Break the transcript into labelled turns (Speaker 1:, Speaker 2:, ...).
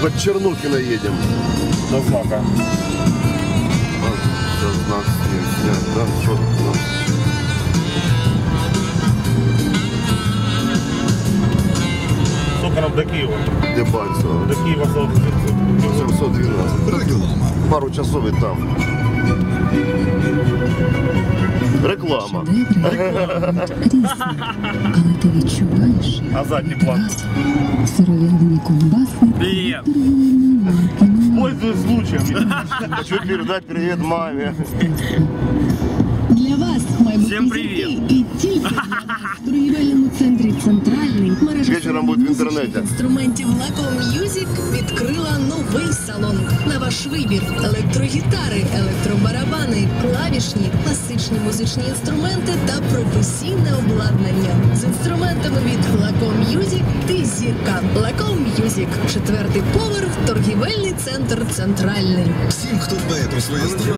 Speaker 1: Под Чернухина едем.
Speaker 2: До знака.
Speaker 1: А, Сейчас знак снят, снят, да? Что тут?
Speaker 2: Сколько нам до Киева?
Speaker 1: Дебальцево.
Speaker 2: До Киева 700.
Speaker 1: 712. Пару часов и там. Реклама.
Speaker 3: Різне, але ти відчуваєш
Speaker 2: А задній план?
Speaker 3: сиров'ялений ковбаси
Speaker 4: Привет.
Speaker 3: торгівельної марки «Нова».
Speaker 2: Пользуясь случаем.
Speaker 1: Хочу передать привет маме.
Speaker 3: Для вас майбутні
Speaker 4: Всім привіт.
Speaker 3: зірки і тільки для вас в торгівельному центрі «Центральний» мережа
Speaker 1: Вечором буде в
Speaker 3: музичних
Speaker 1: інтернеті.
Speaker 3: інструментів Лако М'юзік відкрила новий салон. На ваш вибір електрогітари, електробарабани, клавішні, класичні музичні інструменти та професійне обладнання. З інструментами від Лако М'юзік ти зірка. Лако М'юзік. Четвертий поверх, торгівельний центр «Центральний».
Speaker 5: Всім, хто дбає про своє здоров'я.